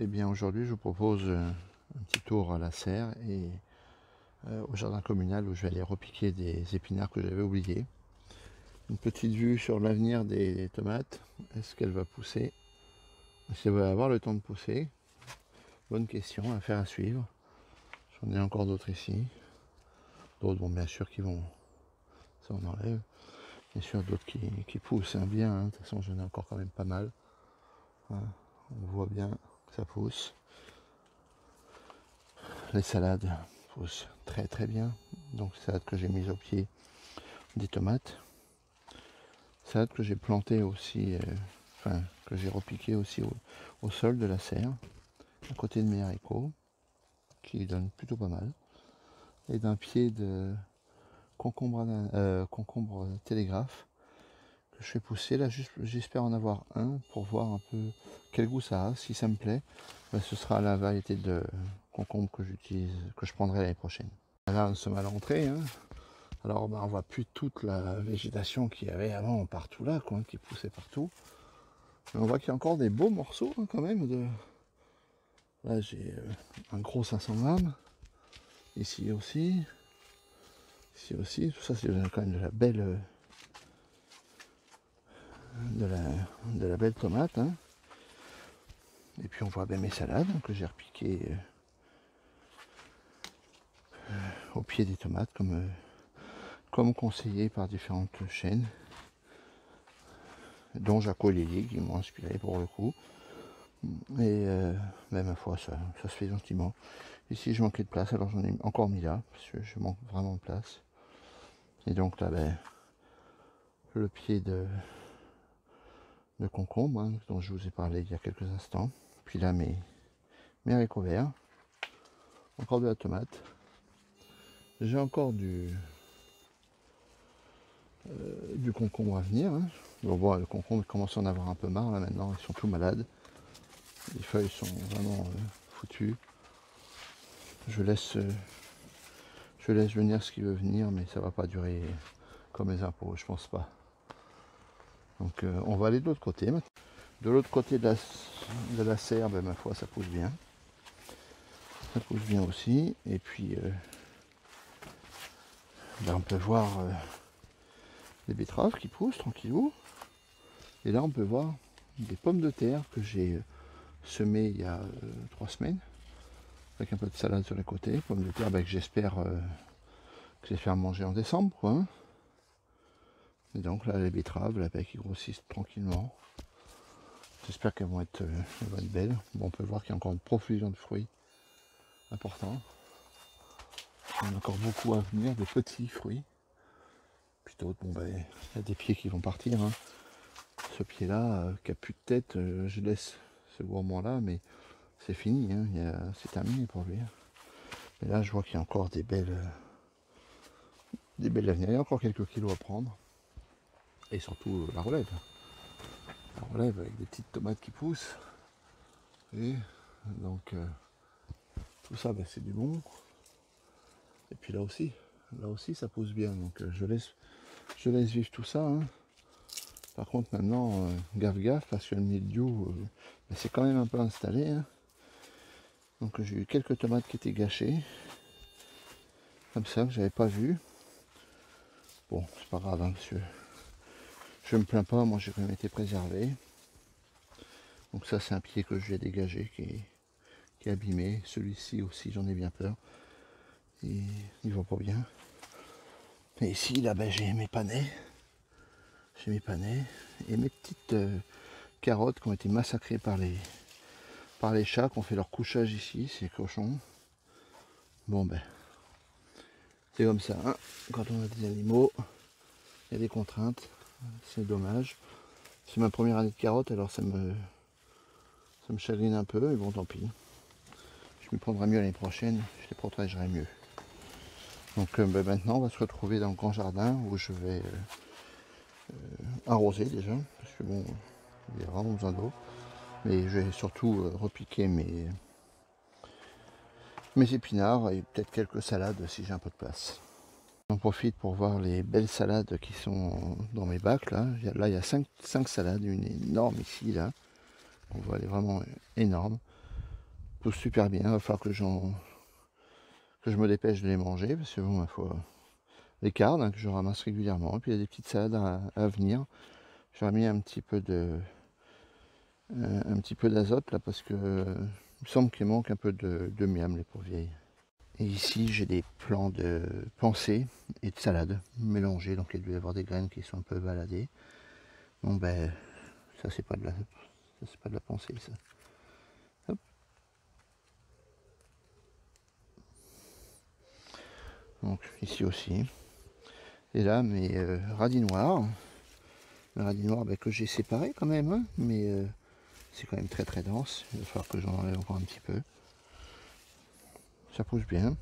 eh bien aujourd'hui je vous propose euh, un petit tour à la serre et euh, au jardin communal où je vais aller repiquer des épinards que j'avais oubliés. Une petite vue sur l'avenir des tomates. Est-ce qu'elle va pousser? Est-ce qu'elle va avoir le temps de pousser? Bonne question, affaire à suivre. J'en ai encore d'autres ici. D'autres, bien sûr, qui vont. Ça, on enlève. Bien sûr, d'autres qui, poussent hein, bien. Hein. De toute façon, j'en ai encore quand même pas mal. On voit bien ça pousse. Les salades poussent très très bien. Donc, salade que j'ai mise au pied des tomates. Salade que j'ai plantée aussi, euh, enfin, que j'ai repiqué aussi au, sol de la serre, à côté de mes haricots, qui donnent plutôt pas mal et d'un pied de concombre, euh, concombre télégraphe je fais pousser. Là, j'espère en avoir un pour voir un peu quel goût ça a. Si ça me plaît, ben, ce sera la variété de concombre que j'utilise, que je prendrai l'année prochaine. Là, nous sommes à l'entrée. Hein. Alors, ben, on voit plus toute la végétation qu'il y avait avant partout là, quoi, qui poussait partout. On voit qu'il y a encore des beaux morceaux hein, quand même. De... Là, j'ai euh, un gros 500 grammes. Ici aussi. Ici aussi. Tout ça, c'est quand même de la belle. De la, belle tomate. Hein. Et puis on voit bien mes salades que j'ai repiquées euh, au pied des tomates comme, euh, comme conseillé par différentes chaînes dont Jaco Lily qui m'ont inspiré pour le coup. Et euh, ben, ma foi, ça, ça se fait gentiment. Ici, je manquais de place, alors j'en ai encore mis là, parce que je manque vraiment de place. Et donc là, ben, le pied de, de concombre, hein, dont je vous ai parlé il y a quelques instants. Puis là, mes, mes haricots. Encore de la tomate. J'ai encore du, euh, du concombre à venir. Hein. Bon, le concombre commence à en avoir un peu marre là maintenant, ils sont tous malades. Les feuilles sont vraiment euh, foutues je laisse, euh, je laisse venir ce qui veut venir, mais ça va pas durer comme les impôts, je pense pas. Donc euh, on va aller de l'autre côté De l'autre côté de la, serre, ben, ma foi, ça pousse bien. Ça pousse bien aussi. Et puis euh, ben, on peut voir les betteraves qui poussent tranquillou. Et là on peut voir des pommes de terre que j'ai semées il y a trois semaines avec un peu de salade sur les côtés, pommes de terre ben, que j'espère euh, j'espère manger en décembre hein. Et donc là les betteraves, là, ben, qui grossissent tranquillement. J'espère qu'elles vont, être, euh, belles. Bon, on peut voir qu'il y a encore une profusion de fruits importants. Il y a encore beaucoup à venir, des petits fruits. Puis d'autres, bon ben, il y a des pieds qui vont partir. Hein. Ce pied-là, euh, qui a plus de tête, je laisse ce gourmand-là, mais c'est fini, hein. c'est terminé pour lui. Mais là, je vois qu'il y a encore des belles, des belles avenirs. Il y a encore quelques kilos à prendre. Et surtout la relève. La relève avec des petites tomates qui poussent. Et donc, euh, tout ça, ben, c'est du bon. Et puis là aussi, là aussi, ça pousse bien. Donc, euh, je laisse, je laisse vivre tout ça. Hein. Par contre, maintenant, euh, gaffe gaffe, parce que le milieu, c'est quand même un peu installé. Hein. Donc j'ai eu quelques tomates qui étaient gâchées. Comme ça, j'avais pas vu. Bon, c'est pas grave, hein, monsieur. Je me plains pas, moi j'ai quand même été préservé. Donc ça c'est un pied que j'ai dégagé qui est, qui est abîmé. Celui-ci aussi j'en ai bien peur. Il, il va pas bien. Et ici là ben, j'ai mes panais. J'ai mes panais et mes petites euh, carottes qui ont été massacrées par les, par les chats qui ont fait leur couchage ici, ces cochons. Bon ben, c'est comme ça. Hein. Quand on a des animaux, il y a des contraintes. C'est dommage. C'est ma première année de carottes, alors ça me, me chagrine un peu, mais bon tant pis. Je m'y prendrai mieux l'année prochaine, je les protégerai mieux. Donc euh, ben, maintenant on va se retrouver dans le grand jardin où je vais euh, euh, arroser déjà, parce que bon, il y a vraiment besoin d'eau. Mais je vais surtout repiquer mes, mes épinards et peut-être quelques salades si j'ai un peu de place. J'en profite pour voir les belles salades qui sont dans mes bacs là. Là il y a 5, salades, une énorme ici là, On voit, elle est vraiment énorme. Pousse super bien. Il va falloir que que je me dépêche de les manger parce que bon, il faut les carnes hein, que je ramasse régulièrement. Et puis il y a des petites salades à, venir. J'ai mis un petit peu de euh, un petit peu d'azote là parce que il me semble qu'il manque un peu de, de miam les pauvres vieilles. Et ici, j'ai des plants de pensée et de salade mélangés. Donc, il doit y avoir des graines qui sont un peu baladées. Bon, ben, ça, c'est pas de la, c'est pas de la pensée, ça. Donc, ici aussi. Et là, mes euh, radis noirs. Mes radis noirs ben, que j'ai séparés quand même, hein, mais euh, c'est quand même très très dense. Il va falloir que j'en enlève encore un petit peu ça pousse bien.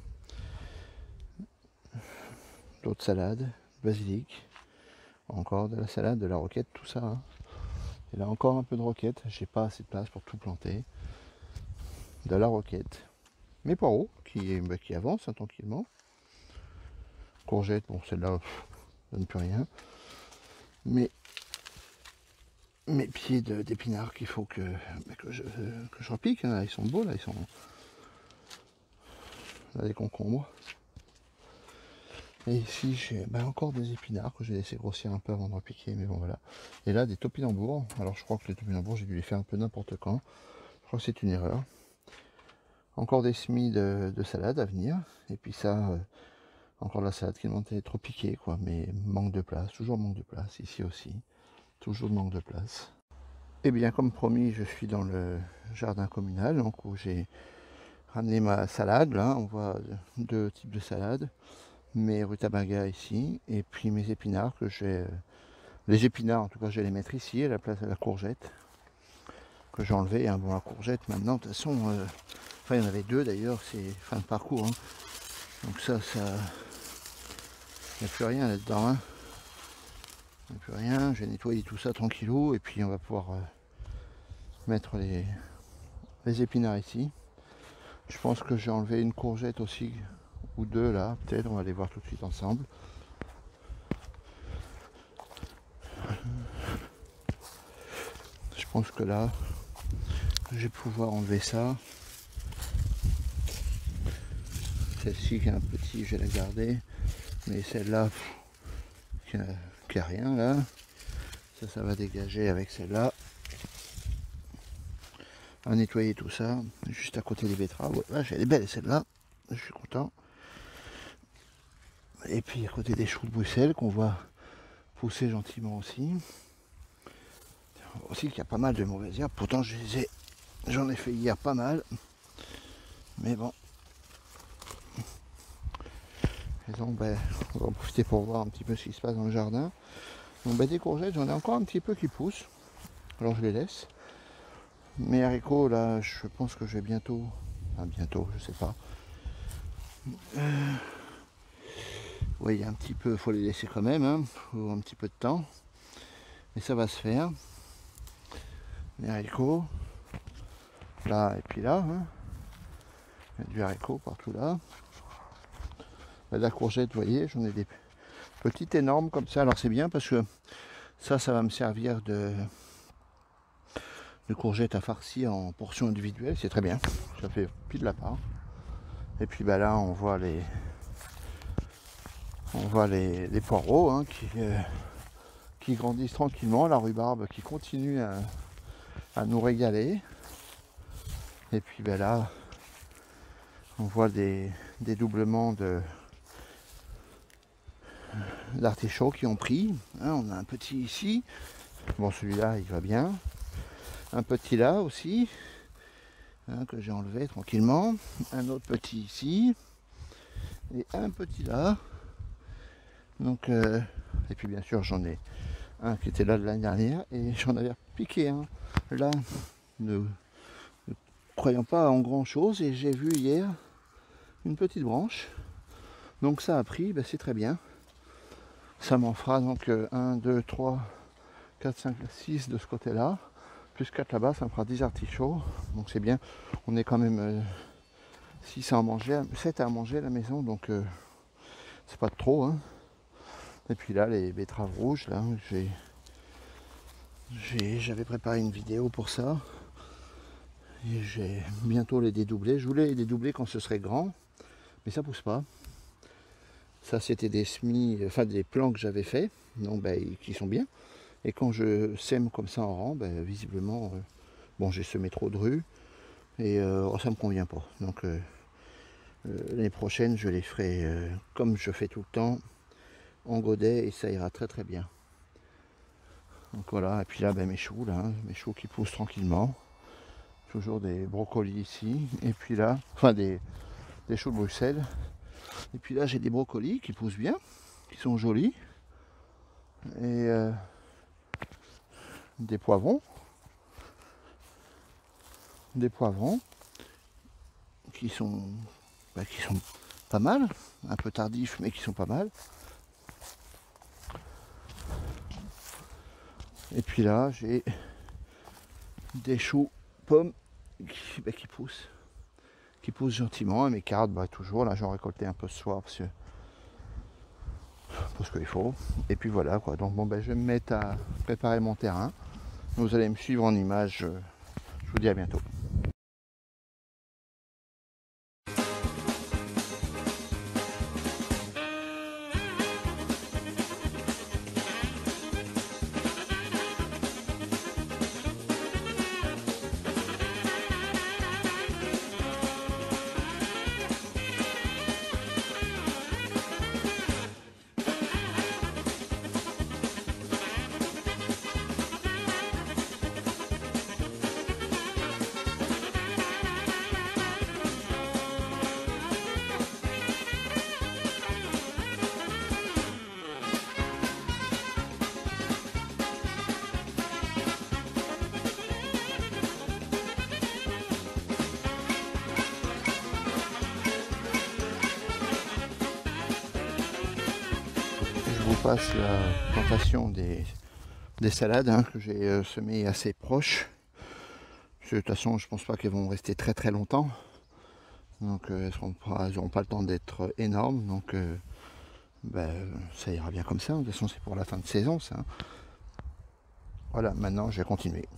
D'autres salades, basilic, encore de la salade, de la roquette, tout ça. Hein. Et là encore un peu de roquette, j'ai pas assez de place pour tout planter. De la roquette. Mes poireaux qui, bah, qui avancent hein, tranquillement. Courgettes, bon celle-là, donne plus rien. Mais mes pieds d'épinards qu'il faut que, bah, que, je, que repique, hein. ils sont beaux là, ils sont des concombres. Et ici, j'ai ben, encore des épinards que j'ai laissé grossir un peu avant de repiquer, mais bon voilà. Et là, des topinambours. Alors, je crois que les topinambours, j'ai dû les faire un peu n'importe quand. Je crois que c'est une erreur. Encore des semis de, salade à venir. Et puis ça, euh, encore la salade qui est trop piquée, quoi. Mais manque de place, toujours manque de place. Ici aussi, toujours manque de place. Et eh bien, comme promis, je suis dans le jardin communal, donc où j'ai ramener ma salade, là, on voit deux types de salades, mes rutabagas ici, et puis mes épinards que j'ai, euh, les épinards en tout cas je vais les mettre ici à la place de la courgette, que j'ai enlevé, hein. bon la courgette maintenant, de toute façon, euh, enfin il y en avait deux d'ailleurs, c'est fin de parcours, hein. donc ça, ça, il n'y a plus rien là-dedans, hein. il n'y a plus rien, j'ai nettoyé tout ça tranquillou, et puis on va pouvoir euh, mettre les, les épinards ici. Je pense que j'ai enlevé une courgette aussi, ou deux là, peut-être, on va les voir tout de suite ensemble. Je pense que là, je vais pouvoir enlever ça. Celle-ci qui est un petit, je vais la garder. Mais celle-là, qui n'a rien là, ça, ça va dégager avec celle-là à nettoyer tout ça, juste à côté des betteraves. Ouais, elle est belle celle-là, je suis content. Et puis à côté des choux de Bruxelles qu'on voit pousser gentiment aussi. Aussi qu'il y a pas mal de mauvaises herbes, pourtant je les ai, j'en ai fait hier pas mal. Mais bon. Et donc ben, on va en profiter pour voir un petit peu ce qui se passe dans le jardin. Donc ben, des courgettes, j'en ai encore un petit peu qui poussent. Alors je les laisse. Mes haricots, là, je pense que je vais bientôt, enfin bientôt, je sais pas. Euh, oui, un petit peu, faut les laisser quand même, hein, un petit peu de temps. Mais ça va se faire. Les haricots, là et puis là. Hein. Du haricot partout là. La courgette, vous voyez, j'en ai des petites énormes comme ça. Alors c'est bien parce que ça, ça va me servir de, de courgettes à farcir en portions individuelles, c'est très bien. Ça fait pile de la part. Et puis bah là on voit les on voit les, poireaux hein, qui, euh, qui grandissent tranquillement, la rhubarbe qui continue à, nous régaler. Et puis bah là on voit des, doublements de d'artichauts qui ont pris. Hein, on a un petit ici. Bon celui-là il va bien un petit là aussi, hein, que j'ai enlevé tranquillement, un autre petit ici, et un petit là. Donc, euh, et puis bien sûr j'en ai un qui était là de l'année dernière, et j'en avais piqué un là, ne, croyant pas en grand chose, et j'ai vu hier une petite branche. Donc ça a pris, ben, c'est très bien. Ça m'en fera donc 1, 2, 3, 4, 5, 6 de ce côté-là plus 4 là-bas, ça me fera 10 artichauts. Donc c'est bien. On est quand même 6 euh, à manger, 7 à manger à la maison, donc euh, c'est pas trop. Hein. Et puis là, les betteraves rouges, là, j'ai. J'avais préparé une vidéo pour ça. Et j'ai bientôt les dédoublés. Je voulais les dédoubler quand ce serait grand, mais ça pousse pas. Ça c'était des semis, enfin des plants que j'avais fait, donc ben, qui sont bien. Et quand je sème comme ça en rang, ben, visiblement, euh, bon j'ai semé trop de rues et euh, oh, ça me convient pas. Donc euh, l'année prochaine je les ferai comme je fais tout le temps, en godet et ça ira très très bien. Donc voilà, et puis là ben, mes choux, là, hein, mes choux qui poussent tranquillement. Toujours des brocolis ici. Et puis là, enfin des, des choux de Bruxelles. Et puis là j'ai des brocolis qui poussent bien, qui sont jolis. Et des poivrons. Des poivrons qui sont, bah, qui sont pas mal, un peu tardifs mais qui sont pas mal. Et puis là, j'ai des choux pommes qui, bah, poussent. Qui poussent gentiment. Et mes carottes, bah, toujours. Là, j'en récoltais un peu ce soir parce que parce qu'il faut. Et puis voilà quoi. Donc bon ben je vais me mettre à préparer mon terrain. Vous allez me suivre en image. Je vous dis à bientôt. Passe la plantation des, salades hein, que j'ai euh, semées assez proches. de toute façon, je pense pas qu'elles vont rester très très longtemps. Donc euh, elles n'auront pas, le temps d'être énormes. Donc euh, ben, ça ira bien comme ça. De toute façon, c'est pour la fin de saison ça. Voilà, maintenant je vais continuer.